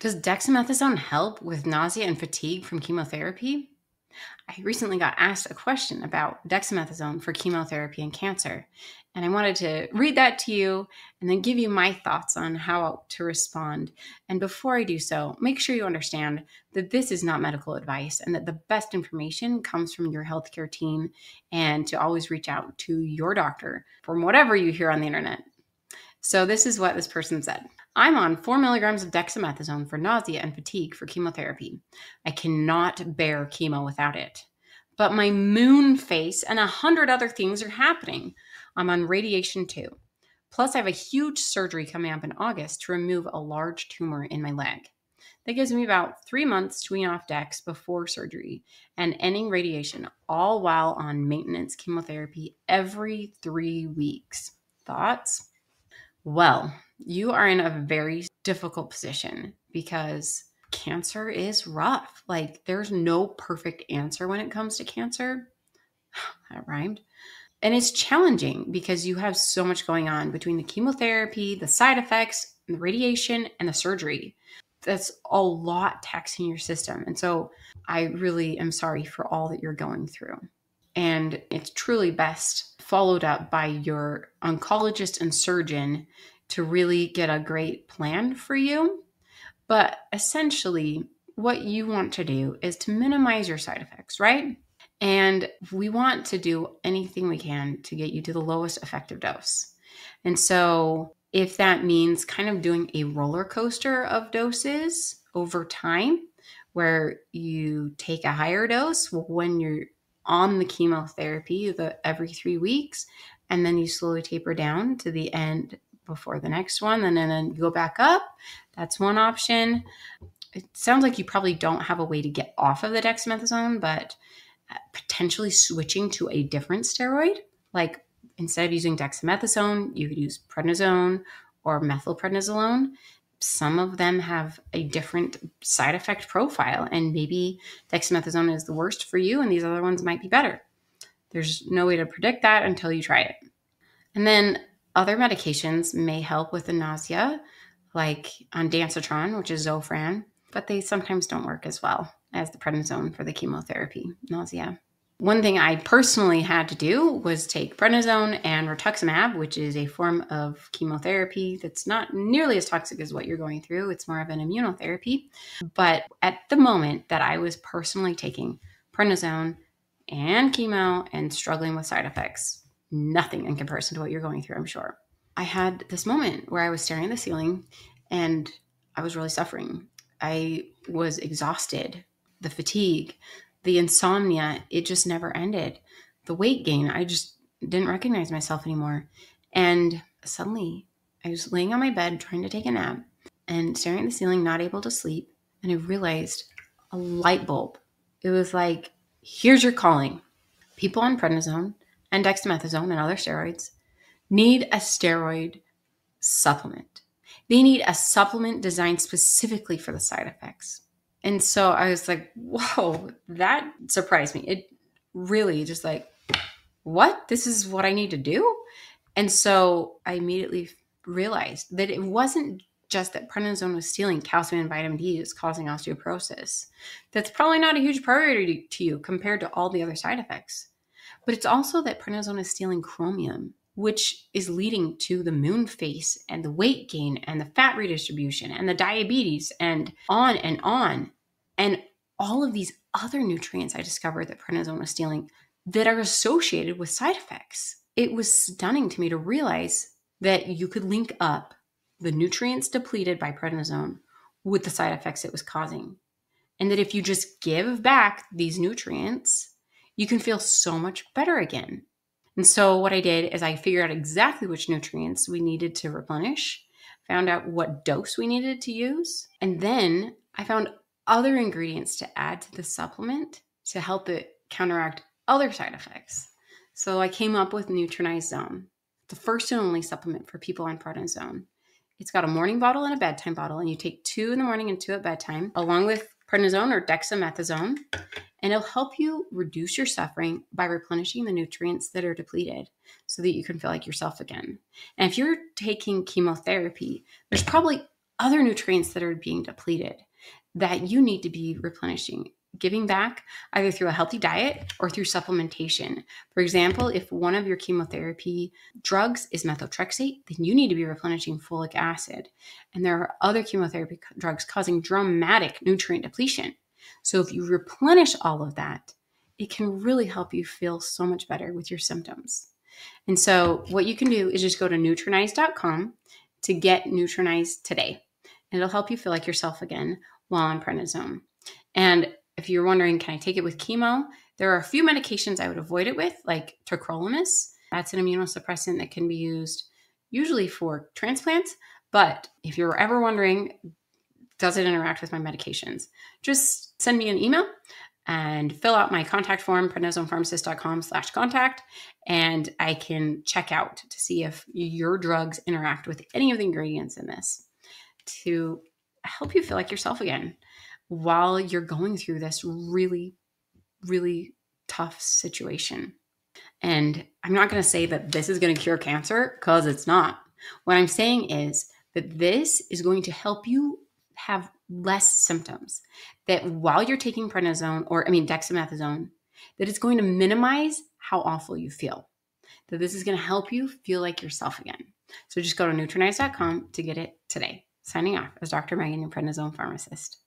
Does dexamethasone help with nausea and fatigue from chemotherapy? I recently got asked a question about dexamethasone for chemotherapy and cancer, and I wanted to read that to you and then give you my thoughts on how to respond. And before I do so, make sure you understand that this is not medical advice and that the best information comes from your healthcare team and to always reach out to your doctor from whatever you hear on the internet. So, this is what this person said. I'm on four milligrams of dexamethasone for nausea and fatigue for chemotherapy. I cannot bear chemo without it. But my moon face and a hundred other things are happening. I'm on radiation too. Plus, I have a huge surgery coming up in August to remove a large tumor in my leg. That gives me about three months to wean off Dex before surgery and ending radiation, all while on maintenance chemotherapy every three weeks. Thoughts? Well, you are in a very difficult position because cancer is rough. Like, there's no perfect answer when it comes to cancer. that rhymed. And it's challenging because you have so much going on between the chemotherapy, the side effects, the radiation, and the surgery. That's a lot taxing your system. And so I really am sorry for all that you're going through. And it's truly best followed up by your oncologist and surgeon to really get a great plan for you. But essentially, what you want to do is to minimize your side effects, right? And we want to do anything we can to get you to the lowest effective dose. And so, if that means kind of doing a roller coaster of doses over time, where you take a higher dose when you're on the chemotherapy the every three weeks, and then you slowly taper down to the end before the next one, and then, then you go back up. That's one option. It sounds like you probably don't have a way to get off of the dexamethasone, but uh, potentially switching to a different steroid, like instead of using dexamethasone, you could use prednisone or methylprednisolone. Some of them have a different side effect profile, and maybe dexamethasone is the worst for you, and these other ones might be better. There's no way to predict that until you try it. And then other medications may help with the nausea, like ondansetron, which is Zofran, but they sometimes don't work as well as the prednisone for the chemotherapy nausea. One thing I personally had to do was take prednisone and rituximab, which is a form of chemotherapy that's not nearly as toxic as what you're going through. It's more of an immunotherapy. But at the moment that I was personally taking prednisone and chemo and struggling with side effects, nothing in comparison to what you're going through, I'm sure. I had this moment where I was staring at the ceiling and I was really suffering. I was exhausted, the fatigue, the insomnia, it just never ended. The weight gain, I just didn't recognize myself anymore. And suddenly I was laying on my bed trying to take a nap and staring at the ceiling, not able to sleep. And I realized a light bulb. It was like, here's your calling. People on prednisone and dexamethasone and other steroids need a steroid supplement. They need a supplement designed specifically for the side effects. And so I was like, whoa, that surprised me. It really just like, what? This is what I need to do? And so I immediately realized that it wasn't just that prednisone was stealing calcium and vitamin D is causing osteoporosis. That's probably not a huge priority to you compared to all the other side effects. But it's also that prednisone is stealing chromium, which is leading to the moon face and the weight gain and the fat redistribution and the diabetes and on and on. And all of these other nutrients I discovered that prednisone was stealing that are associated with side effects. It was stunning to me to realize that you could link up the nutrients depleted by prednisone with the side effects it was causing. And that if you just give back these nutrients, you can feel so much better again. And so, what I did is I figured out exactly which nutrients we needed to replenish, found out what dose we needed to use, and then I found other ingredients to add to the supplement to help it counteract other side effects. So, I came up with Nutranize Zone, the first and only supplement for people on prednisone. It's got a morning bottle and a bedtime bottle, and you take two in the morning and two at bedtime, along with prednisone or dexamethasone and it'll help you reduce your suffering by replenishing the nutrients that are depleted so that you can feel like yourself again. And if you're taking chemotherapy, there's probably other nutrients that are being depleted that you need to be replenishing giving back either through a healthy diet or through supplementation. For example, if one of your chemotherapy drugs is methotrexate, then you need to be replenishing folic acid. And there are other chemotherapy drugs causing dramatic nutrient depletion. So if you replenish all of that, it can really help you feel so much better with your symptoms. And so what you can do is just go to nutranize.com to get Nutranize today. And it'll help you feel like yourself again while on prednisone. And if you're wondering, can I take it with chemo? There are a few medications I would avoid it with, like tacrolimus. That's an immunosuppressant that can be used usually for transplants. But if you're ever wondering, does it interact with my medications? Just send me an email and fill out my contact form, prednisonepharmacist.com slash contact, and I can check out to see if your drugs interact with any of the ingredients in this to help you feel like yourself again while you're going through this really, really tough situation. And I'm not going to say that this is going to cure cancer because it's not. What I'm saying is that this is going to help you have less symptoms. That while you're taking prednisone or, I mean, dexamethasone, that it's going to minimize how awful you feel. That this is going to help you feel like yourself again. So just go to nutranize.com to get it today. Signing off as Dr. Megan, your prednisone pharmacist.